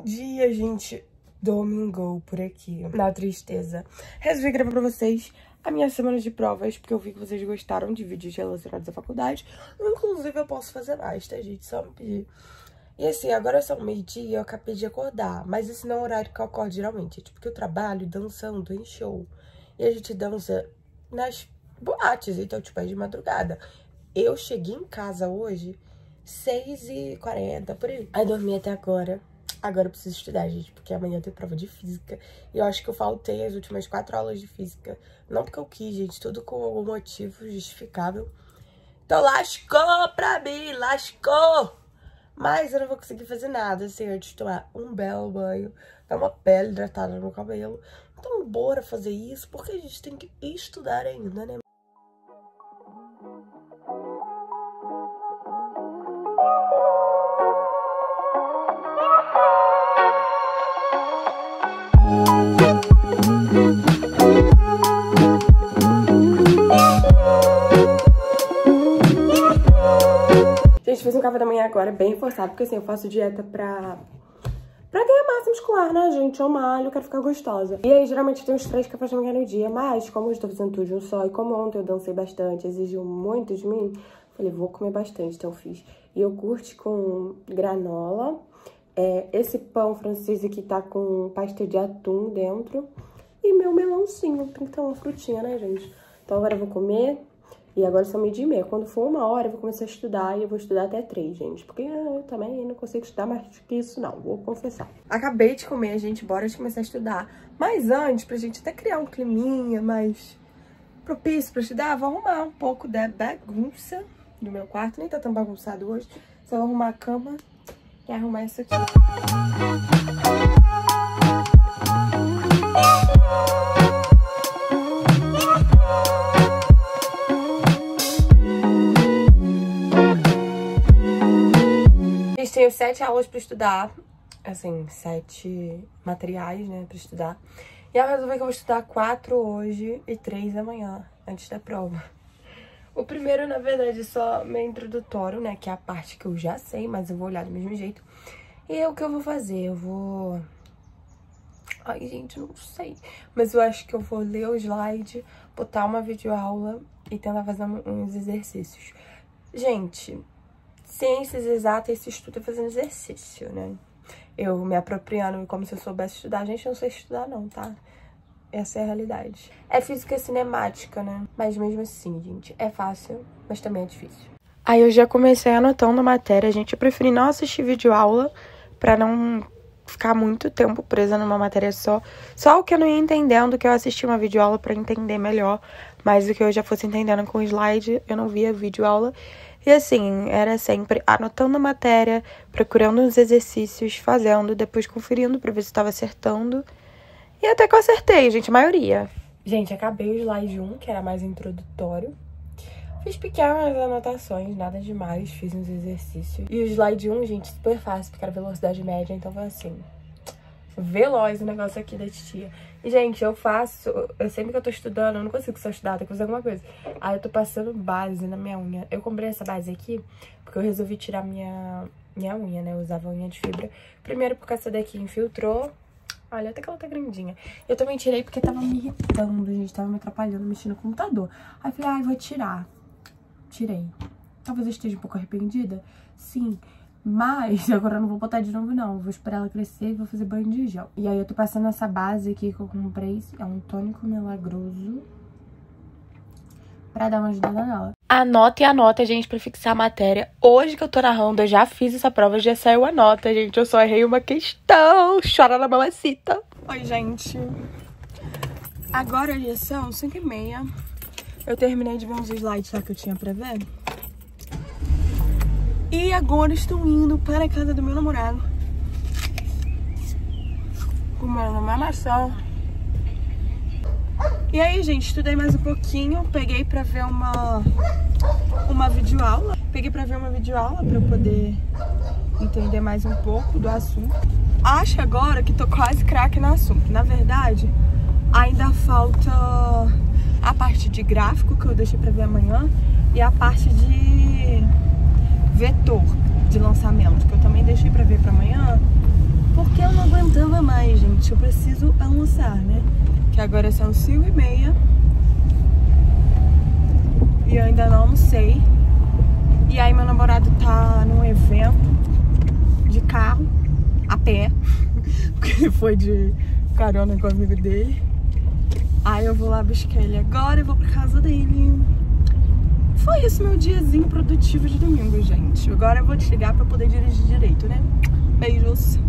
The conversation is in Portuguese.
Bom dia, gente. Domingou por aqui, na tristeza. Resolvi gravar pra vocês a minha semana de provas, porque eu vi que vocês gostaram de vídeos relacionados à faculdade. Inclusive, eu posso fazer mais, tá, gente? Só me pedir. E assim, agora são meio-dia e eu acabei de acordar. Mas esse não é o horário que eu acordo geralmente. É tipo que eu trabalho dançando em show. E a gente dança nas boates, então, tipo, é de madrugada. Eu cheguei em casa hoje 6h40, por aí. Aí dormi até agora. Agora eu preciso estudar, gente, porque amanhã eu tenho prova de física. E eu acho que eu faltei as últimas quatro aulas de física. Não porque eu quis, gente, tudo com algum motivo justificável. Então lascou pra mim, lascou! Mas eu não vou conseguir fazer nada, assim, antes tomar um belo banho, dar uma pele hidratada no cabelo. Então bora fazer isso, porque a gente tem que estudar ainda, né? Gente, fiz um café da manhã agora bem reforçado, porque assim, eu faço dieta pra... Pra ganhar massa muscular, né, gente? Eu malho, quero ficar gostosa. E aí, geralmente, tem uns três cafés da manhã no dia. Mas, como eu estou fazendo tudo de um só, e como ontem eu dancei bastante, exigiu muito de mim, falei, vou comer bastante, então eu fiz. E eu curte com granola, é, esse pão francês aqui tá com pasta de atum dentro, e meu melãozinho, ter uma frutinha, né, gente? Então agora eu vou comer, e agora são meio dia e meia. Quando for uma hora, eu vou começar a estudar e eu vou estudar até três, gente. Porque eu também não consigo estudar mais que isso, não. Vou confessar. Acabei de comer, gente. Bora de começar a estudar. Mas antes, pra gente até criar um climinha mais propício pra estudar, vou arrumar um pouco da bagunça do meu quarto. Nem tá tão bagunçado hoje. Só vou arrumar a cama e arrumar isso aqui. tenho sete aulas para estudar, assim, sete materiais, né, para estudar. E eu resolvi que eu vou estudar quatro hoje e três amanhã, antes da prova. O primeiro, na verdade, é só meio introdutório, né, que é a parte que eu já sei, mas eu vou olhar do mesmo jeito. E é o que eu vou fazer, eu vou... Ai, gente, não sei. Mas eu acho que eu vou ler o slide, botar uma videoaula e tentar fazer uns exercícios. Gente, ciências exatas se estuda fazendo exercício, né? Eu me apropriando como se eu soubesse estudar. Gente, eu não sei estudar não, tá? Essa é a realidade. É física cinemática, né? Mas mesmo assim, gente, é fácil, mas também é difícil. Aí eu já comecei anotando a matéria, gente. Eu preferi não assistir vídeo aula pra não ficar muito tempo presa numa matéria só. Só o que eu não ia entendendo, que eu assisti uma videoaula para entender melhor. Mas o que eu já fosse entendendo com o slide, eu não via videoaula. E assim, era sempre anotando a matéria, procurando uns exercícios, fazendo, depois conferindo para ver se estava acertando. E até que eu acertei, gente, a maioria. Gente, acabei o slide 1, que era mais introdutório. Fiz pequenas anotações, nada demais, fiz uns exercícios. E o slide 1, gente, super fácil, porque era velocidade média, então foi assim, veloz o negócio aqui da titia. E, gente, eu faço, eu sempre que eu tô estudando, eu não consigo só estudar, tem que fazer alguma coisa. Aí eu tô passando base na minha unha. Eu comprei essa base aqui porque eu resolvi tirar minha, minha unha, né? Eu usava unha de fibra. Primeiro porque essa daqui infiltrou. Olha, até que ela tá grandinha. Eu também tirei porque tava me irritando, gente. Tava me atrapalhando, mexendo no computador. Aí falei, ai, ah, vou tirar. Tirei. Talvez eu esteja um pouco arrependida. Sim. Mas agora eu não vou botar de novo, não. vou esperar ela crescer e vou fazer banho de gel. E aí eu tô passando essa base aqui que eu comprei. É um tônico milagroso. Pra dar uma ajudada nela. Anota e anota, gente, pra fixar a matéria. Hoje que eu tô narrando, eu já fiz essa prova, já saiu a nota, gente. Eu só errei uma questão. Chora na mamacita. Oi, gente. Agora já são 5 e meia. Eu terminei de ver uns slides lá que eu tinha pra ver. E agora estou indo para a casa do meu namorado. Comendo uma maçã. E aí, gente, estudei mais um pouquinho. Peguei pra ver uma, uma videoaula. Peguei pra ver uma videoaula pra eu poder entender mais um pouco do assunto. Acho agora que tô quase craque no assunto. Na verdade, ainda falta a parte de gráfico que eu deixei pra ver amanhã e a parte de vetor de lançamento, que eu também deixei pra ver pra amanhã, mais, gente. Eu preciso almoçar, né? Que agora são 5 e meia. E eu ainda não almocei. E aí meu namorado tá num evento de carro, a pé. Porque ele foi de carona com o amigo dele. Aí eu vou lá buscar ele agora e vou pra casa dele. Foi isso meu diazinho produtivo de domingo, gente. Agora eu vou desligar pra poder dirigir direito, né? Beijos.